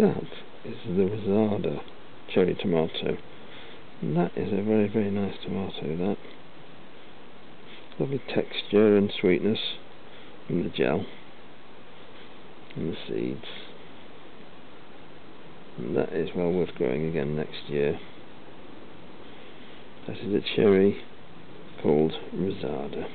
That is the Rosada cherry tomato. And that is a very, very nice tomato, that. Lovely texture and sweetness in the gel and the seeds. And that is well worth growing again next year. That is a cherry called Rosada.